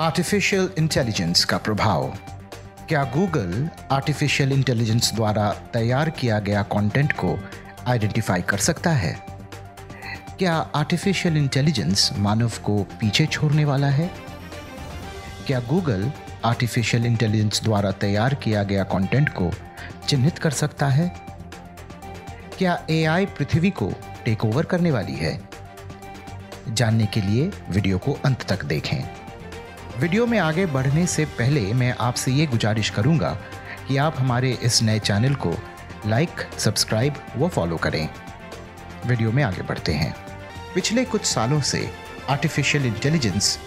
Artificial intelligence का प्रभाव। क्या गूगल आर्टिफिशियल इंटेलिजेंस द्वारा तैयार किया गया कंटेंट को आइडेंटिफाई कर सकता है? क्या आर्टिफिशियल इंटेलिजेंस मानव को पीछे छोड़ने वाला है? क्या गूगल आर्टिफिशियल इंटेलिजेंस द्वारा तैयार किया गया कंटेंट को चिन्हित कर सकता है? क्या एआई पृथ्वी को टेक ओवर करने वाली है? जानने के लिए वीडियो को अंत तक देखें। वीडियो में आगे बढ़ने से पहले मैं आपसे ये गुजारिश करूँगा कि आप हमारे इस नए चैनल को लाइक, सब्सक्राइब व फॉलो करें। वीडियो में आगे बढ़ते हैं। पिछले कुछ सालों से आर्टिफिशियल इंटेलिजेंस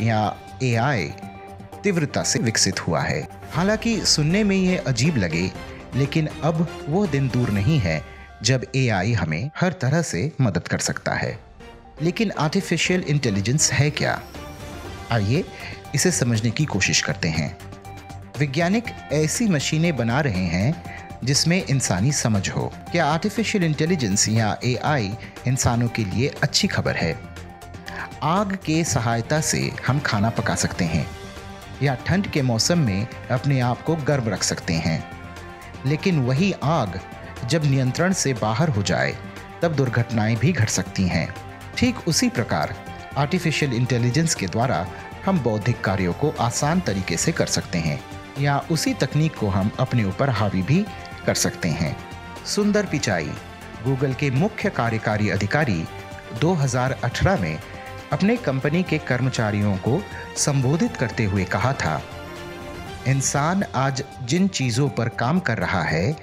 या एआई तीव्रता से विकसित हुआ है। हालाँकि सुनने में यह अजीब लगे, लेकिन अब वो दिन दूर नहीं है जब एआई हमें हर तरह से मदद कर सकता है। लेकिन आर्टिफिशियल इंटेलिजेंस है क्या? आइए इसे समझने की कोशिश करते हैं। वैज्ञानिक ऐसी मशीनें बना रहे हैं जिसमें इंसानी समझ हो। क्या आर्टिफिशियल इंटेलिजेंस या एआई इंसानों के लिए अच्छी खबर है? आग के सहायता से हम खाना पका सकते हैं या ठंड के मौसम में अपने आप को गर्म रख सकते हैं। लेकिन वही आग जब नियंत्रण से बाहर हो जाए, तब दुर्घटनाएँ भी घट सकती हैं। ठीक उसी प्रकार आर्टिफिशियल इंटेलिजेंस के द्वारा हम बौद्धिक कार्यों को आसान तरीके से कर सकते हैं, या उसी तकनीक को हम अपने ऊपर हावी भी कर सकते हैं। सुंदर पिचाई, गूगल के मुख्य कार्यकारी अधिकारी 2018 में अपने कंपनी के कर्मचारियों को संबोधित करते हुए कहा था, इंसान आज जिन चीज़ों पर काम कर रहा है,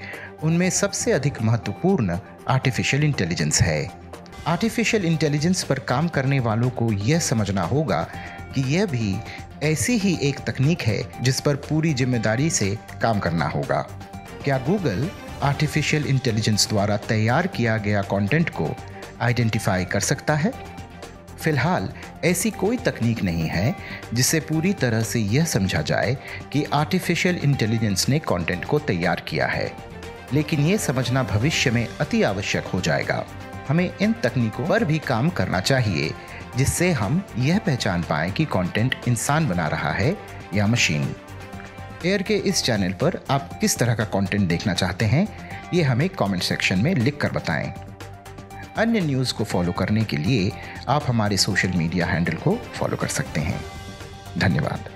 उनमें सबसे अधिक महत्वपूर्ण आर्टिफिशियल इंटेलिजेंस है। आर्टिफिशियल इंटेलिजेंस पर काम करने वालों को यह समझना होगा कि यह भी ऐसी ही एक तकनीक है जिस पर पूरी ज़िम्मेदारी से काम करना होगा। क्या गूगल आर्टिफिशियल इंटेलिजेंस द्वारा तैयार किया गया कंटेंट को आइडेंटिफाई कर सकता है? फ़िलहाल, ऐसी कोई तकनीक नहीं है जिससे पूरी तरह से यह समझा जाए कि आर्टिफिशियल इंटेलिजेंस ने कंटेंट को तैयार किया है। लेकिन ये समझना भविष्य में अति आवश्यक हो जाएगा। हमें इन तकनीकों पर भी काम करना चाहिए, जिससे हम यह पहचान पाएँ कि कंटेंट इंसान बना रहा है या मशीन एयर के इस चैनल पर आप किस तरह का कंटेंट देखना चाहते हैं, ये हमें कमेंट सेक्शन में लिख कर बताएँ। अन्य न्यूज़ को फॉलो करने के लिए आप हमारे सोशल मीडिया हैंडल को फॉलो कर सकते हैं। धन्यवाद।